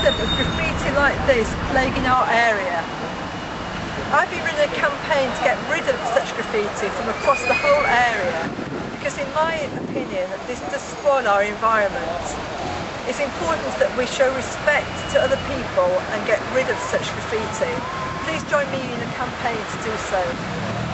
of graffiti like this plaguing our area. I've been running a campaign to get rid of such graffiti from across the whole area because in my opinion this does spoil our environment. It's important that we show respect to other people and get rid of such graffiti. Please join me in a campaign to do so.